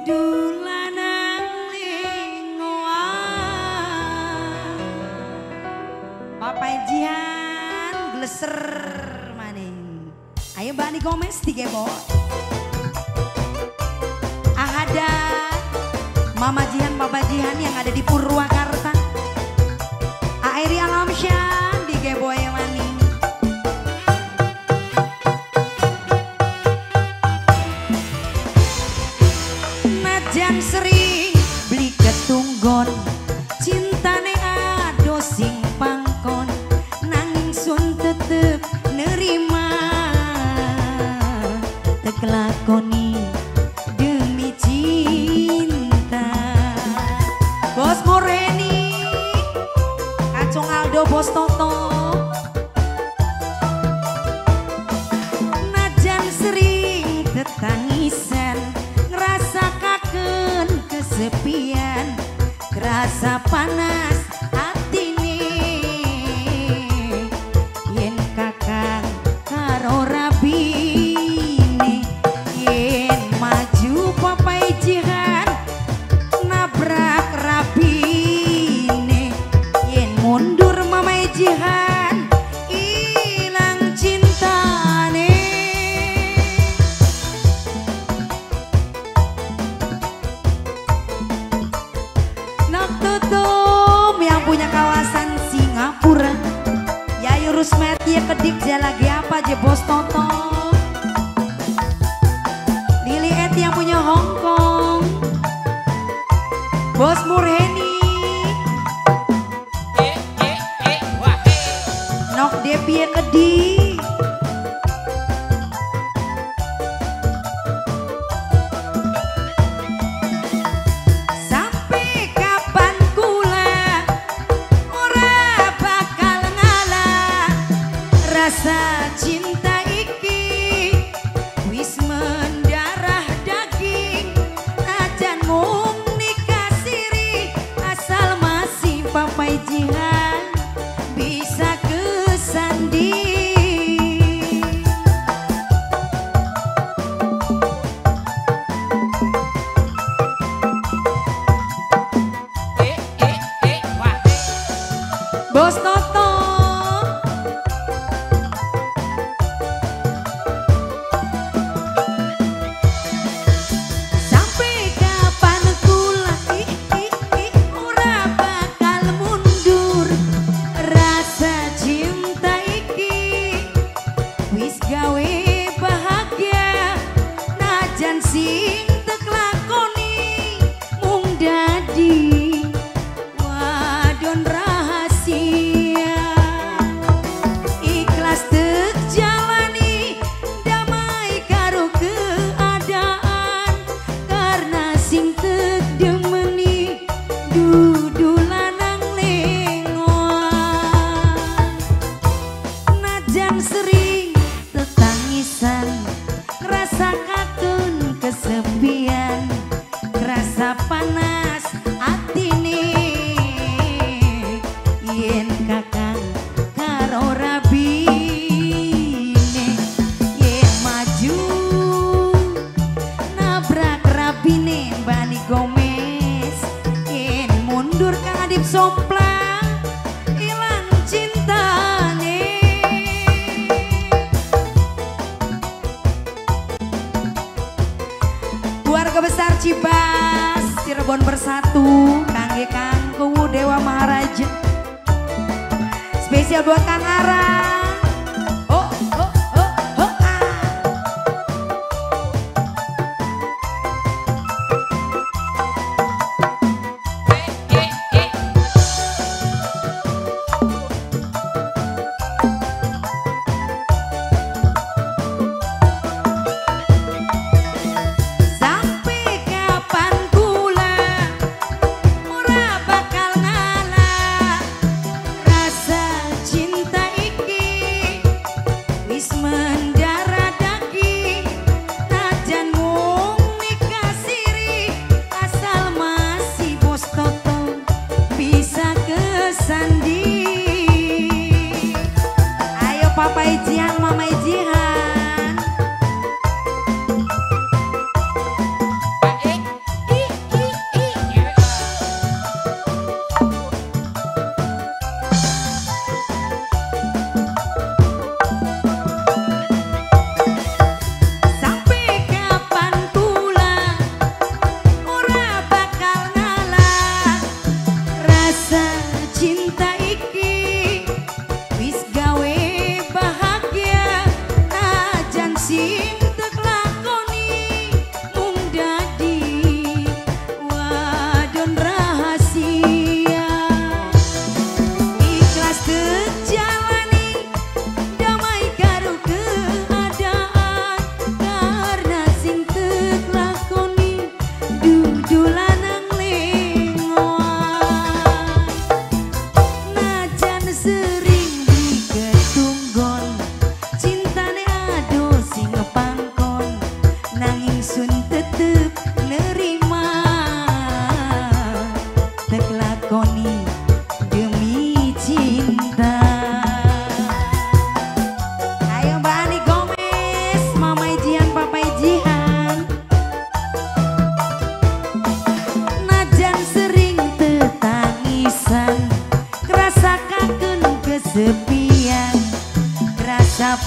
Dulanan Papai Jihan gleser maning. Ayo Bani Gomez Ah Ahada Mama Jihan Papa Jihan yang ada di Purwakarta. Sering beli ketunggon. Cinta ne ado sing pangkon nanging sun tetep nerima. Tekelakoni demi cinta. Bos moreni acung aldo bos toto. panas. sosmed ya kedik dia lagi apa je bos Toto Lili Et yang punya Hongkong Bos Murheni. Eh, eh, eh, Nok Depi ya kedik. senajan Cibas, Cirebon Bersatu, Kangge Kangku, Dewa Maharaja. Spesial buat Kang Arang.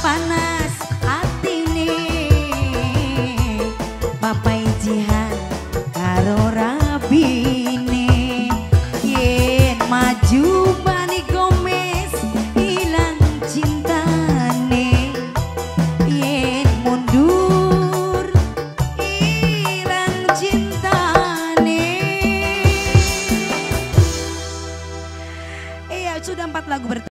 panas hati ini papai